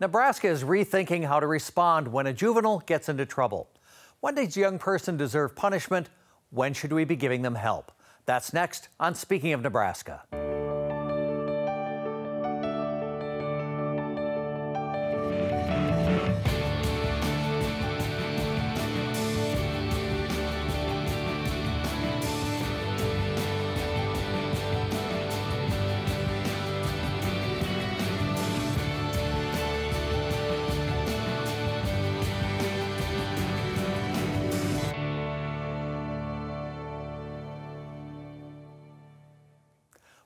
Nebraska is rethinking how to respond when a juvenile gets into trouble. When does a young person deserve punishment? When should we be giving them help? That's next on Speaking of Nebraska.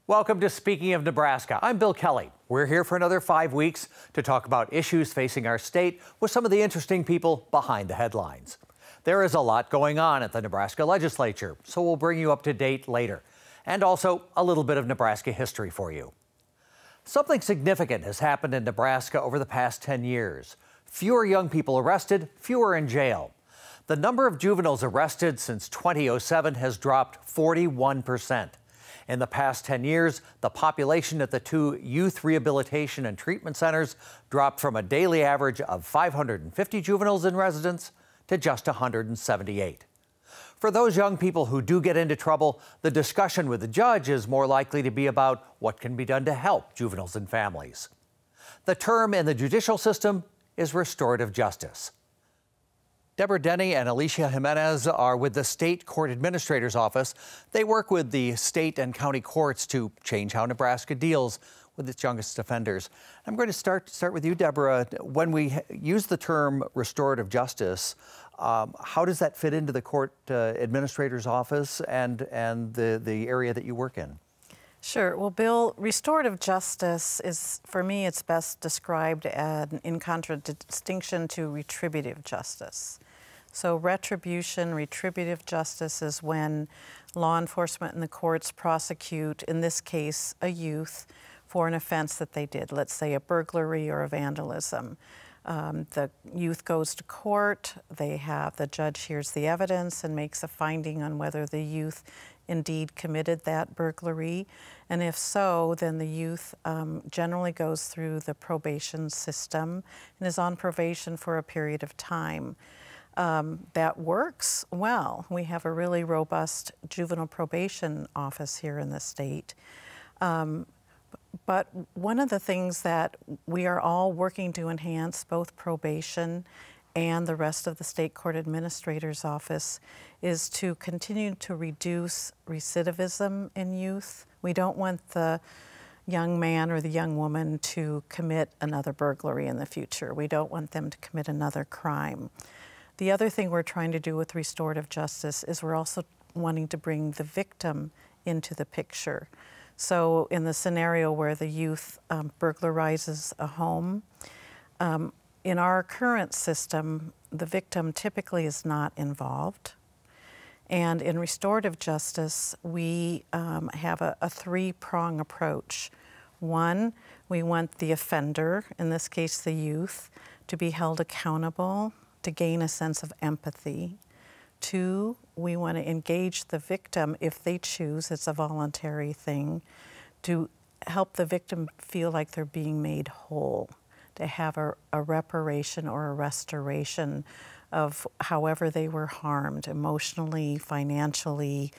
Welcome to Speaking of Nebraska. I'm Bill Kelly. We're here for another five weeks to talk about issues facing our state with some of the interesting people behind the headlines. There is a lot going on at the Nebraska legislature, so we'll bring you up to date later. And also a little bit of Nebraska history for you. Something significant has happened in Nebraska over the past 10 years. Fewer young people arrested, fewer in jail. The number of juveniles arrested since 2007 has dropped 41 percent. In the past 10 years, the population at the two youth rehabilitation and treatment centers dropped from a daily average of 550 juveniles in residence to just 178. For those young people who do get into trouble, the discussion with the judge is more likely to be about what can be done to help juveniles and families. The term in the judicial system is restorative justice. Deborah Denny and Alicia Jimenez are with the State Court Administrator's Office. They work with the state and county courts to change how Nebraska deals with its youngest offenders. I'm going to start start with you, Deborah. When we use the term restorative justice, um, how does that fit into the court uh, administrator's office and and the the area that you work in? Sure. Well, Bill, restorative justice is, for me, it's best described as, in contradistinction to retributive justice. So retribution, retributive justice is when law enforcement and the courts prosecute, in this case, a youth for an offense that they did, let's say a burglary or a vandalism. Um, the youth goes to court, they have, the judge hears the evidence and makes a finding on whether the youth indeed committed that burglary. And if so, then the youth um, generally goes through the probation system and is on probation for a period of time um, that works well. We have a really robust juvenile probation office here in the state. Um, but one of the things that we are all working to enhance, both probation and the rest of the state court administrator's office, is to continue to reduce recidivism in youth. We don't want the young man or the young woman to commit another burglary in the future. We don't want them to commit another crime. The other thing we're trying to do with restorative justice is we're also wanting to bring the victim into the picture. So, in the scenario where the youth um, burglarizes a home, um, in our current system, the victim typically is not involved. And in restorative justice, we um, have a, a three prong approach. One, we want the offender, in this case the youth, to be held accountable to gain a sense of empathy. Two, we want to engage the victim if they choose, it's a voluntary thing, to help the victim feel like they're being made whole, to have a, a reparation or a restoration of however they were harmed, emotionally, financially,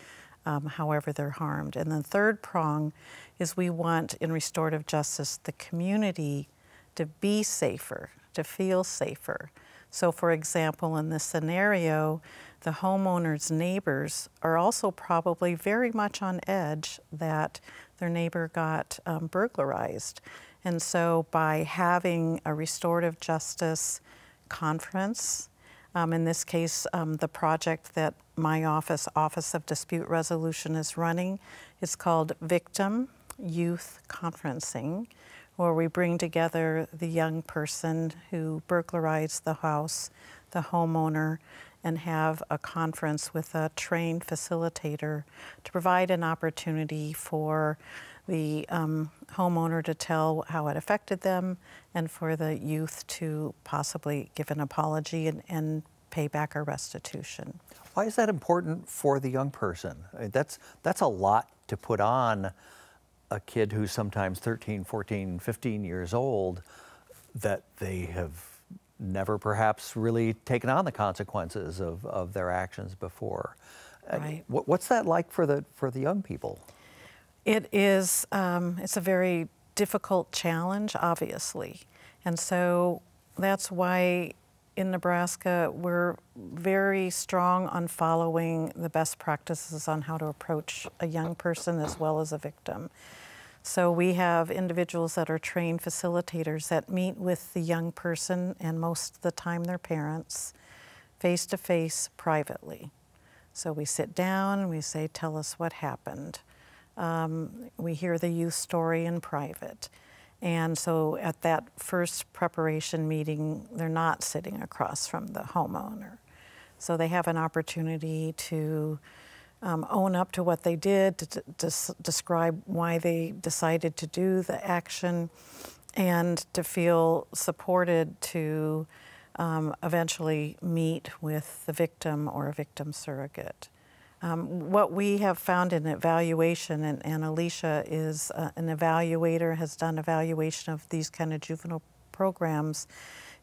um, however they're harmed. And the third prong is we want in restorative justice the community to be safer, to feel safer. So, for example, in this scenario, the homeowner's neighbors are also probably very much on edge that their neighbor got um, burglarized. And so, by having a restorative justice conference, um, in this case, um, the project that my office, Office of Dispute Resolution, is running is called Victim Youth Conferencing where we bring together the young person who burglarized the house, the homeowner, and have a conference with a trained facilitator to provide an opportunity for the um, homeowner to tell how it affected them and for the youth to possibly give an apology and, and pay back a restitution. Why is that important for the young person? That's, that's a lot to put on a kid who's sometimes 13, 14, 15 years old, that they have never perhaps really taken on the consequences of, of their actions before. Right. what, what's that like for the, for the young people? It is, um, it's a very difficult challenge, obviously. And so that's why in Nebraska we're very strong on following the best practices on how to approach a young person as well as a victim. So we have individuals that are trained facilitators that meet with the young person and most of the time their parents face to face privately. So we sit down and we say, Tell us what happened. Um, we hear the youth story in private. And so at that first preparation meeting, they're not sitting across from the homeowner. So they have an opportunity to um, own up to what they did, to, to des- describe why they decided to do the action, and to feel supported to um, eventually meet with the victim or a victim surrogate. Um, what we have found in evaluation, and, and Alicia is uh, an evaluator, has done evaluation of these kind of juvenile programs,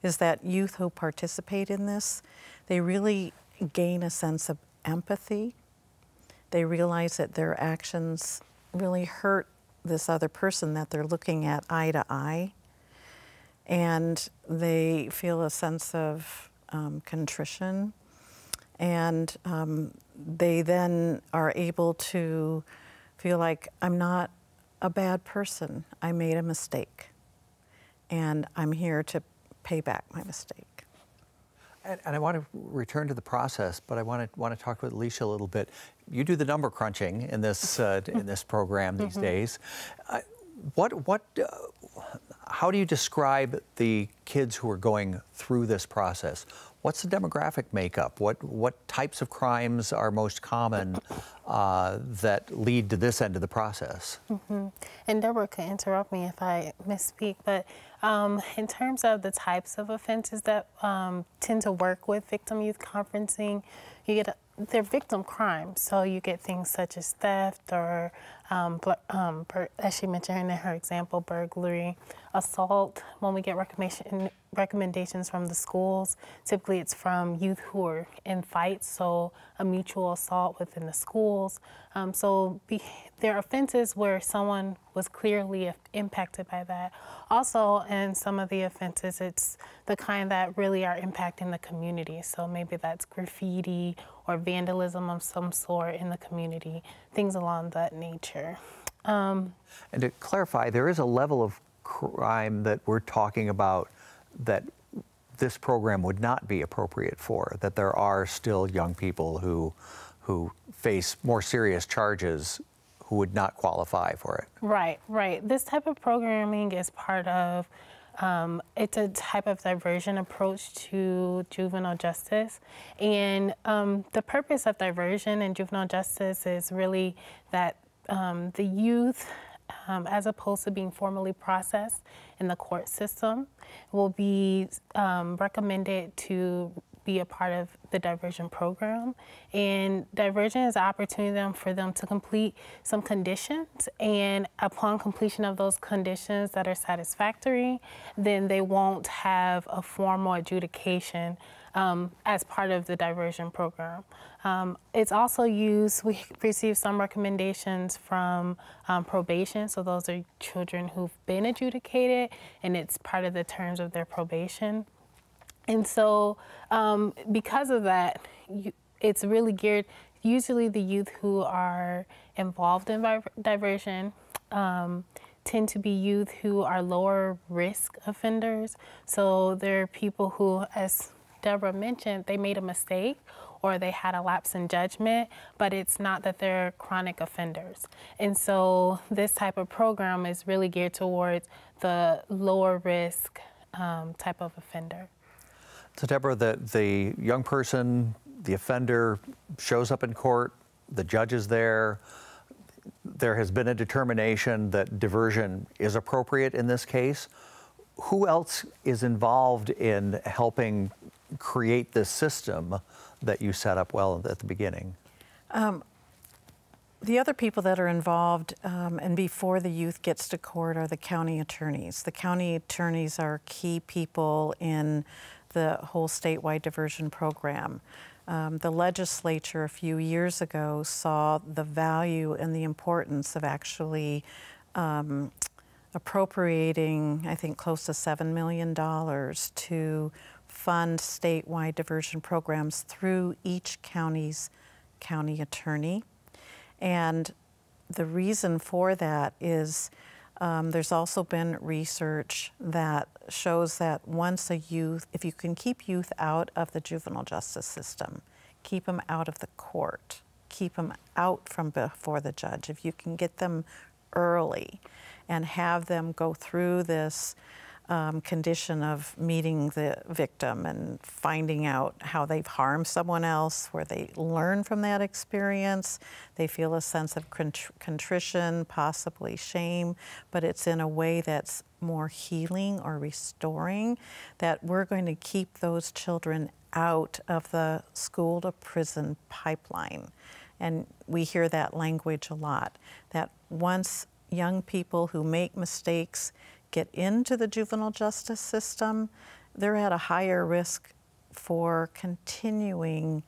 is that youth who participate in this, they really gain a sense of empathy. They realize that their actions really hurt this other person that they're looking at eye to eye. And they feel a sense of um, contrition and um, they then are able to feel like I'm not a bad person. I made a mistake, and I'm here to pay back my mistake. And, and I want to return to the process, but I want to want to talk with Alicia a little bit. You do the number crunching in this uh, in this program these days. Uh, what what uh, how do you describe the kids who are going through this process? What's the demographic makeup? What what types of crimes are most common uh, that lead to this end of the process? And Deborah could interrupt me if I misspeak, but um, in terms of the types of offenses that um, tend to work with victim youth conferencing, you get a, they're victim crimes. So you get things such as theft or, um, um, as she mentioned in her example, burglary, assault. When we get recommendation, recommendations from the schools, typically it's from youth who are in fights, so a mutual assault within the schools. Um, so be, there are offenses where someone was clearly impacted by that. Also, in some of the offenses, it's the kind that really are impacting the community. So maybe that's graffiti or vandalism of some sort in the community, things along that nature. Um, And to clarify, there is a level of crime that we're talking about that this program would not be appropriate for, that there are still young people who, who face more serious charges who would not qualify for it. Right, right. This type of programming is part of, um, it's a type of diversion approach to juvenile justice. And um, the purpose of diversion in juvenile justice is really that um, the youth, um, as opposed to being formally processed in the court system, will be um, recommended to be a part of the diversion program. And diversion is an opportunity for them to complete some conditions. And upon completion of those conditions that are satisfactory, then they won't have a formal adjudication um, as part of the diversion program. Um, it's also used, we receive some recommendations from um, probation. So those are children who've been adjudicated and it's part of the terms of their probation. And so, um, because of that, you, it's really geared. Usually, the youth who are involved in diversion um, tend to be youth who are lower risk offenders. So, there are people who, as Deborah mentioned, they made a mistake or they had a lapse in judgment, but it's not that they're chronic offenders. And so, this type of program is really geared towards the lower risk um, type of offender. So, Deborah, the, the young person, the offender, shows up in court, the judge is there. There has been a determination that diversion is appropriate in this case. Who else is involved in helping create this system that you set up well at the beginning? The other people that are involved um, and before the youth gets to court are the county attorneys. The county attorneys are key people in the whole statewide diversion program. Um, the legislature a few years ago saw the value and the importance of actually um, appropriating, I think, close to $7 million to fund statewide diversion programs through each county's county attorney. And the reason for that is um, there's also been research that shows that once a youth, if you can keep youth out of the juvenile justice system, keep them out of the court, keep them out from before the judge, if you can get them early and have them go through this um, condition of meeting the victim and finding out how they've harmed someone else, where they learn from that experience. They feel a sense of contrition, possibly shame, but it's in a way that's more healing or restoring, that we're going to keep those children out of the school to prison pipeline. And we hear that language a lot, that once young people who make mistakes get into the juvenile justice system, they're at a higher risk for continuing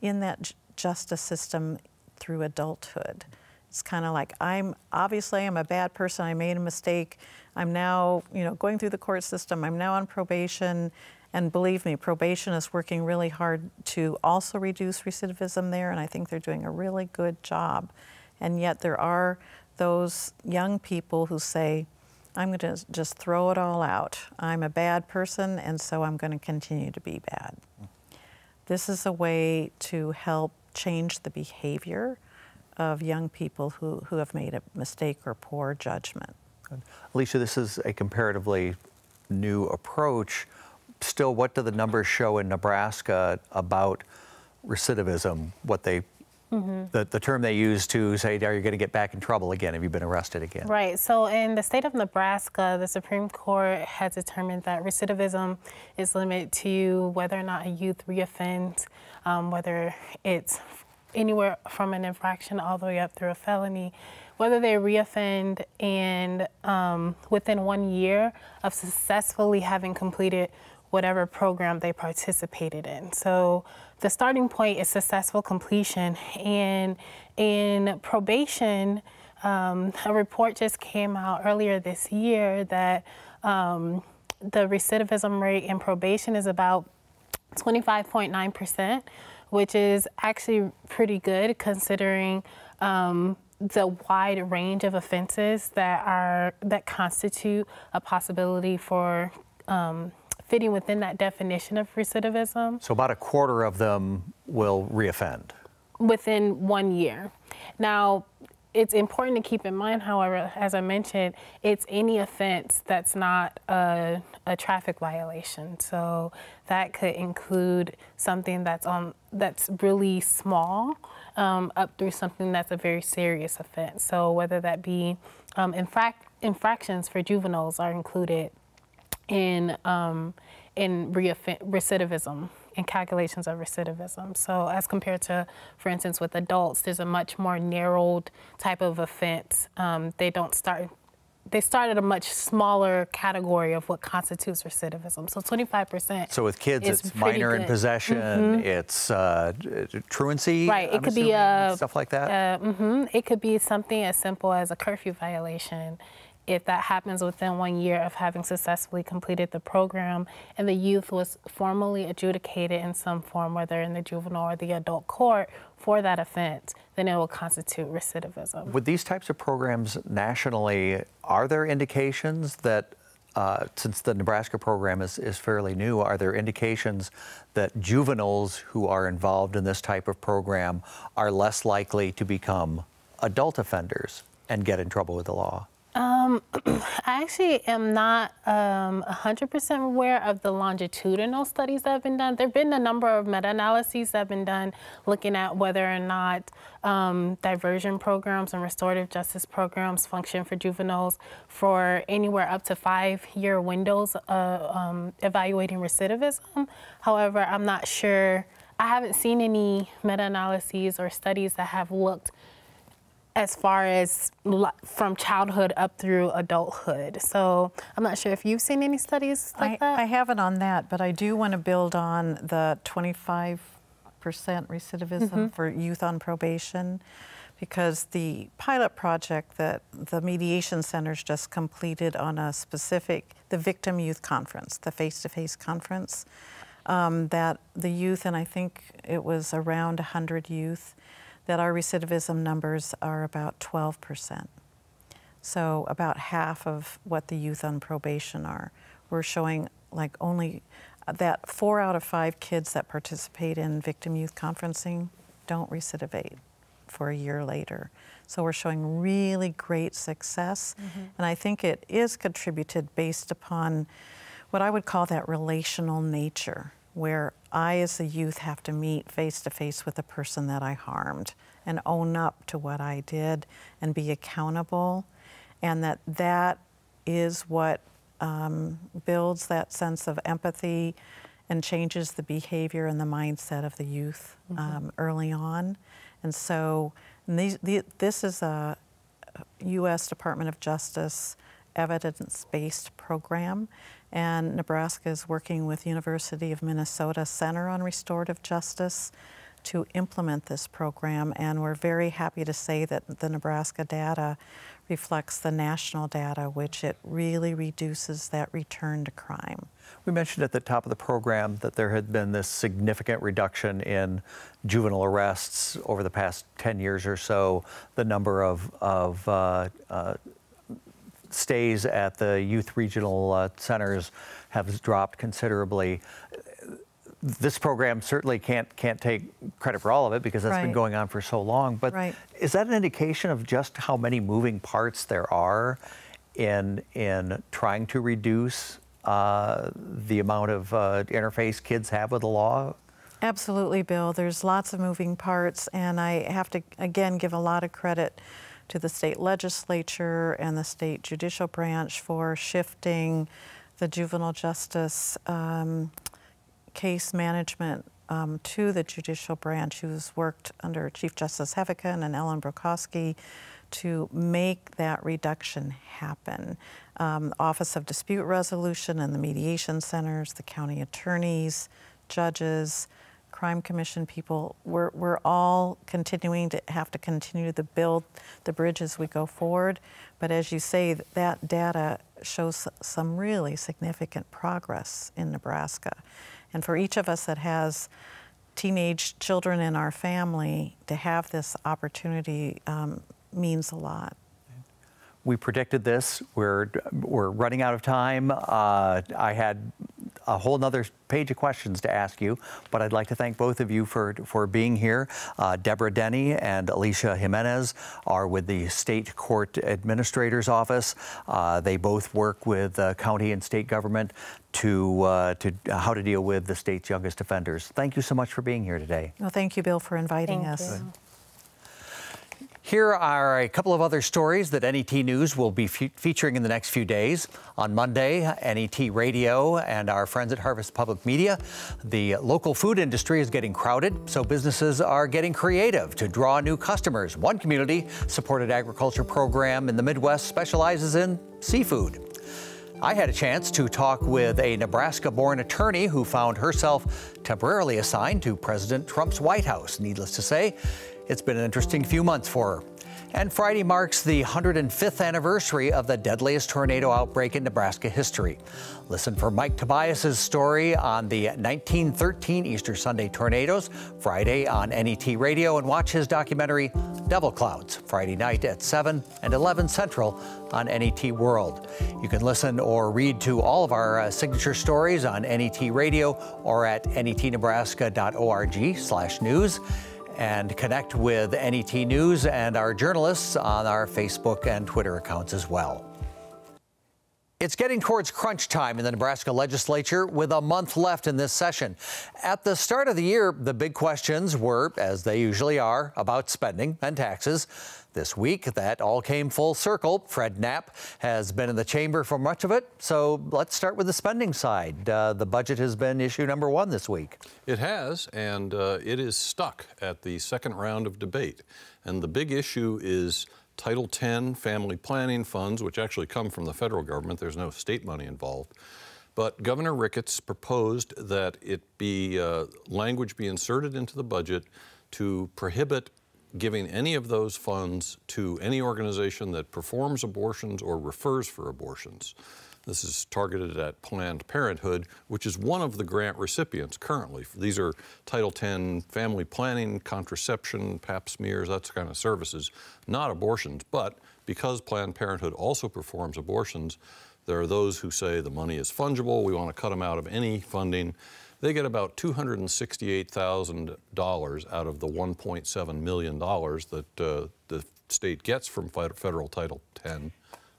in that justice system through adulthood. It's kind of like I'm obviously I'm a bad person. I made a mistake. I'm now, you know, going through the court system. I'm now on probation. And believe me, probation is working really hard to also reduce recidivism there, and I think they're doing a really good job. And yet, there are those young people who say, I'm going to just throw it all out. I'm a bad person, and so I'm going to continue to be bad. This is a way to help change the behavior of young people who, who have made a mistake or poor judgment. Alicia, this is a comparatively new approach. Still, what do the numbers show in Nebraska about recidivism, what they Mm-hmm. The, the term they use to say, are you going to get back in trouble again? Have you been arrested again? Right. So in the state of Nebraska, the Supreme Court has determined that recidivism is limited to whether or not a youth reoffends, um, whether it's anywhere from an infraction all the way up through a felony, whether they reoffend and um, within one year of successfully having completed whatever program they participated in. So the starting point is successful completion. And in probation, um, a report just came out earlier this year that um, the recidivism rate in probation is about 25.9%, which is actually pretty good considering um, the wide range of offenses that are that constitute a possibility for um, fitting within that definition of recidivism. So about a quarter of them will reoffend? Within one year. Now, it's important to keep in mind, however, as I mentioned, it's any offense that's not a, a, traffic violation. So that could include something that's on that's really small, um, up through something that's a very serious offense. So whether that be um, infrac- infractions for juveniles are included in um, in recidivism in calculations of recidivism. So as compared to, for instance, with adults, there's a much more narrowed type of offense. Um, they don't start. They start at a much smaller category of what constitutes recidivism. So 25%. So with kids, it's minor good. in possession, mm-hmm. it's uh, truancy. Right. It I'm could be uh, stuff like that. Uh, mm-hmm. It could be something as simple as a curfew violation if that happens within one year of having successfully completed the program and the youth was formally adjudicated in some form, whether in the juvenile or the adult court, for that offense, then it will constitute recidivism. With these types of programs nationally, are there indications that uh, since the Nebraska program is, is fairly new, are there indications that juveniles who are involved in this type of program are less likely to become adult offenders and get in trouble with the law? Um, I actually am not um, 100% aware of the longitudinal studies that have been done. There have been a number of meta-analyses that have been done looking at whether or not um, diversion programs and restorative justice programs function for juveniles for anywhere up to five-year windows of um, evaluating recidivism. However, I'm not sure. I haven't seen any meta-analyses or studies that have looked as far as from childhood up through adulthood. So I'm not sure if you've seen any studies like I, that. I haven't on that, but I do want to build on the 25% recidivism mm-hmm. for youth on probation because the pilot project that the mediation centers just completed on a specific, the Victim Youth Conference, the face to face conference, um, that the youth, and I think it was around 100 youth, that our recidivism numbers are about 12%. So about half of what the youth on probation are. We're showing like only that four out of five kids that participate in victim youth conferencing don't recidivate for a year later. So we're showing really great success. Mm-hmm. And I think it is contributed based upon what I would call that relational nature where I, as a youth, have to meet face to face with the person that I harmed and own up to what I did and be accountable, and that that is what um, builds that sense of empathy and changes the behavior and the mindset of the youth mm-hmm. um, early on. And so, and these, the, this is a U.S. Department of Justice evidence-based program, and Nebraska is working with University of Minnesota Center on Restorative Justice to implement this program, and we're very happy to say that the Nebraska data reflects the national data, which it really reduces that return to crime. We mentioned at the top of the program that there had been this significant reduction in juvenile arrests over the past 10 years or so. The number of, of uh, uh, stays at the youth regional uh, centers have dropped considerably. This program certainly can't can't take credit for all of it because that's right. been going on for so long. But right. is that an indication of just how many moving parts there are in in trying to reduce uh, the amount of uh, interface kids have with the law? Absolutely, Bill. There's lots of moving parts, and I have to again give a lot of credit to the state legislature and the state judicial branch for shifting the juvenile justice um, case management um, to the judicial branch, who's worked under Chief Justice Heavican and Ellen Brokofsky to make that reduction happen. Um, Office of Dispute Resolution and the mediation centers, the county attorneys, judges, Crime Commission people, we're, we're all continuing to have to continue to build the bridge as we go forward. But as you say, that data shows some really significant progress in Nebraska. And for each of us that has teenage children in our family, to have this opportunity um, means a lot. We predicted this. We're, we're running out of time. Uh, I had a whole nother page of questions to ask you, but I'd like to thank both of you for, for being here. Uh, Deborah Denny and Alicia Jimenez are with the State Court Administrator's Office. Uh, they both work with uh, county and state government to, uh, to how to deal with the state's youngest offenders. Thank you so much for being here today. Well, thank you, Bill, for inviting thank us. Here are a couple of other stories that NET News will be fe featuring in the next few days. On Monday, NET Radio and our friends at Harvest Public Media. The local food industry is getting crowded, so businesses are getting creative to draw new customers. One community supported agriculture program in the Midwest specializes in seafood. I had a chance to talk with a Nebraska born attorney who found herself temporarily assigned to President Trump's White House. Needless to say, it's been an interesting few months for her. And Friday marks the 105th anniversary of the deadliest tornado outbreak in Nebraska history. Listen for Mike Tobias's story on the 1913 Easter Sunday tornadoes Friday on NET Radio and watch his documentary Devil Clouds Friday night at 7 and 11 Central on NET World. You can listen or read to all of our uh, signature stories on NET Radio or at netnebraska.org/news and connect with NET News and our journalists on our Facebook and Twitter accounts as well. It's getting towards crunch time in the Nebraska legislature with a month left in this session. At the start of the year, the big questions were, as they usually are, about spending and taxes. This week, that all came full circle. Fred Knapp has been in the chamber for much of it. So let's start with the spending side. Uh, the budget has been issue number one this week. It has, and uh, it is stuck at the second round of debate. And the big issue is Title X family planning funds, which actually come from the federal government. There's no state money involved. But Governor Ricketts proposed that it be uh, language be inserted into the budget to prohibit giving any of those funds to any organization that performs abortions or refers for abortions. This is targeted at Planned Parenthood, which is one of the grant recipients currently. These are Title X family planning, contraception, pap smears, that kind of services, not abortions. But because Planned Parenthood also performs abortions, there are those who say the money is fungible, we want to cut them out of any funding. They get about $268,000 out of the $1.7 million that uh, the state gets from federal Title X.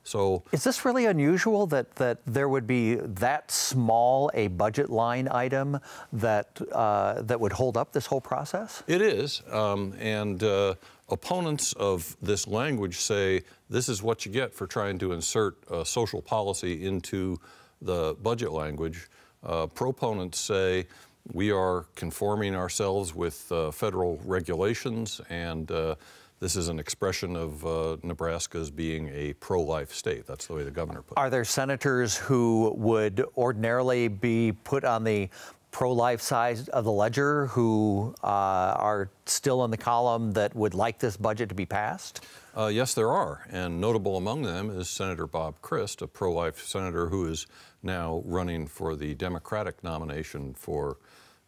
So is this really unusual that that there would be that small a budget line item that uh, that would hold up this whole process? It is, um, and uh, opponents of this language say this is what you get for trying to insert uh, social policy into the budget language. Uh, proponents say we are conforming ourselves with uh, federal regulations and uh, this is an expression of uh, Nebraska's being a pro-life state. That's the way the governor put it. Are there senators who would ordinarily be put on the pro-life side of the ledger who uh, are still in the column that would like this budget to be passed? Uh, yes, there are, and notable among them is Senator Bob Krist, a pro-life senator who is now running for the Democratic nomination for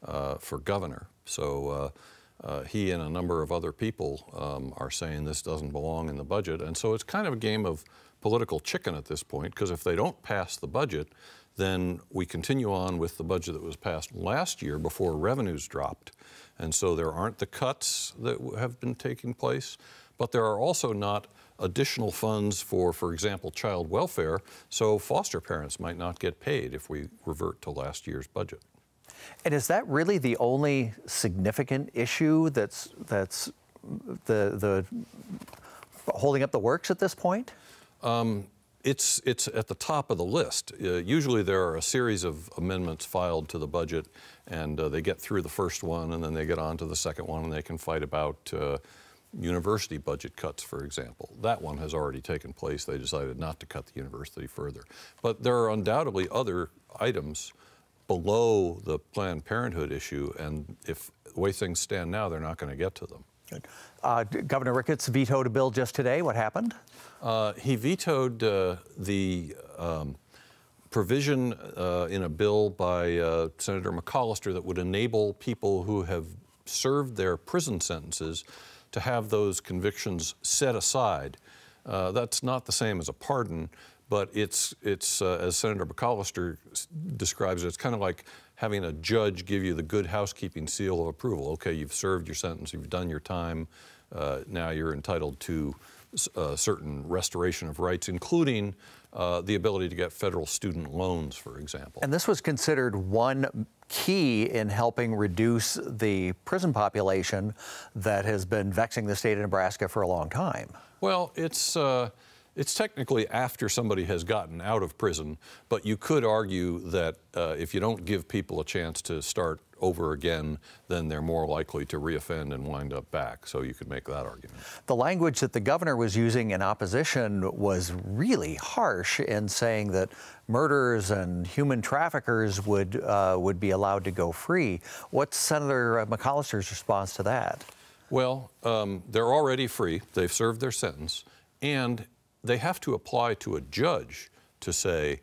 uh, for governor. So uh, uh, he and a number of other people um, are saying this doesn't belong in the budget. And so it's kind of a game of political chicken at this point, because if they don't pass the budget, then we continue on with the budget that was passed last year before revenues dropped. And so there aren't the cuts that have been taking place, but there are also not additional funds for, for example, child welfare, so foster parents might not get paid if we revert to last year's budget. And is that really the only significant issue that's that's the the holding up the works at this point? Um, it's it's at the top of the list. Uh, usually there are a series of amendments filed to the budget, and uh, they get through the first one, and then they get on to the second one, and they can fight about. Uh, university budget cuts, for example. That one has already taken place. They decided not to cut the university further. But there are undoubtedly other items below the Planned Parenthood issue, and if the way things stand now, they're not going to get to them. Uh, Governor Ricketts vetoed a bill just today. What happened? Uh, he vetoed uh, the um, provision uh, in a bill by uh, Senator McCollister that would enable people who have served their prison sentences to have those convictions set aside. Uh, that's not the same as a pardon, but it's, it's uh, as Senator McCollister describes it, it's kind of like having a judge give you the good housekeeping seal of approval. Okay, you've served your sentence, you've done your time, uh, now you're entitled to certain restoration of rights, including uh, the ability to get federal student loans, for example. And this was considered one key in helping reduce the prison population that has been vexing the state of Nebraska for a long time. Well, it's uh, it's technically after somebody has gotten out of prison, but you could argue that uh, if you don't give people a chance to start over again, then they're more likely to reoffend and wind up back. So you could make that argument. The language that the governor was using in opposition was really harsh in saying that murderers and human traffickers would uh, would be allowed to go free. What's Senator McCollister's response to that? Well, um, they're already free. They've served their sentence, and they have to apply to a judge to say,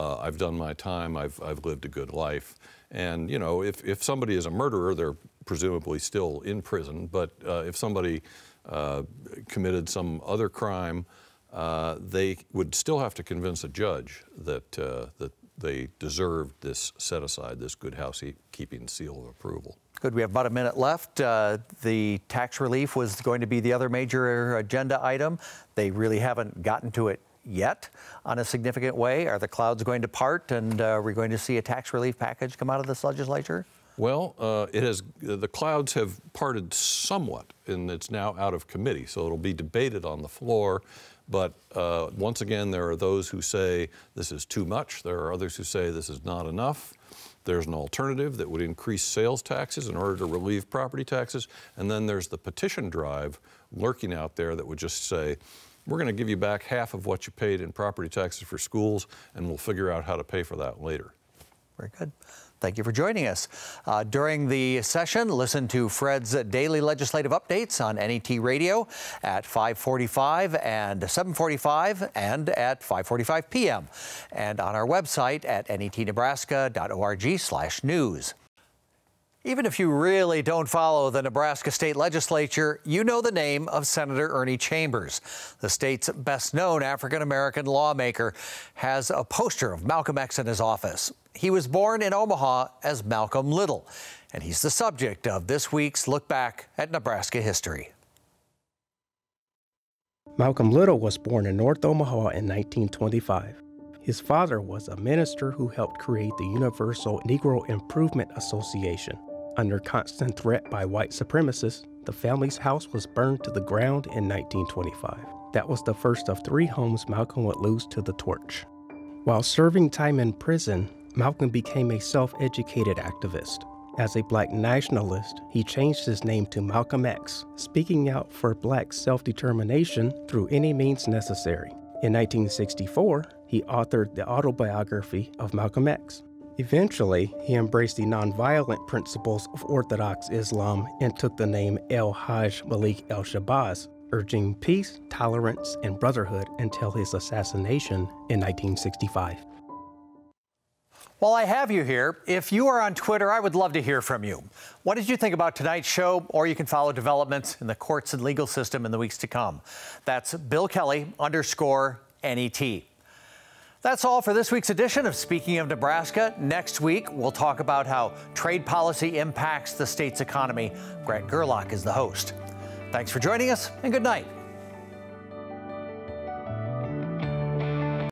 uh, I've done my time, I've, I've lived a good life. And, you know, if, if somebody is a murderer, they're presumably still in prison. But uh, if somebody uh, committed some other crime, uh, they would still have to convince a judge that, uh, that they deserved this set aside, this good housekeeping seal of approval. Good. We have about a minute left. Uh, the tax relief was going to be the other major agenda item. They really haven't gotten to it yet on a significant way? Are the clouds going to part and uh, are we going to see a tax relief package come out of this legislature? Well, uh, it has. The clouds have parted somewhat, and it's now out of committee, so it'll be debated on the floor. But uh, once again, there are those who say this is too much. There are others who say this is not enough. There's an alternative that would increase sales taxes in order to relieve property taxes. And then there's the petition drive lurking out there that would just say, we're going to give you back half of what you paid in property taxes for schools, and we'll figure out how to pay for that later. Very good. Thank you for joining us. Uh, during the session, listen to Fred's daily legislative updates on NET Radio at 545 and 745 and at 545 p.m. and on our website at netnebraska.org slash news. Even if you really don't follow the Nebraska state legislature, you know the name of Senator Ernie Chambers. The state's best known African American lawmaker has a poster of Malcolm X in his office. He was born in Omaha as Malcolm Little, and he's the subject of this week's Look Back at Nebraska History. Malcolm Little was born in North Omaha in 1925. His father was a minister who helped create the Universal Negro Improvement Association. Under constant threat by white supremacists, the family's house was burned to the ground in 1925. That was the first of three homes Malcolm would lose to the torch. While serving time in prison, Malcolm became a self educated activist. As a black nationalist, he changed his name to Malcolm X, speaking out for black self determination through any means necessary. In 1964, he authored the autobiography of Malcolm X. Eventually, he embraced the nonviolent principles of Orthodox Islam and took the name El Hajj Malik El Shabazz, urging peace, tolerance, and brotherhood until his assassination in 1965. While I have you here, if you are on Twitter, I would love to hear from you. What did you think about tonight's show? Or you can follow developments in the courts and legal system in the weeks to come. That's Bill Kelly underscore NET. That's all for this week's edition of Speaking of Nebraska. Next week, we'll talk about how trade policy impacts the state's economy. Grant Gerlach is the host. Thanks for joining us, and good night.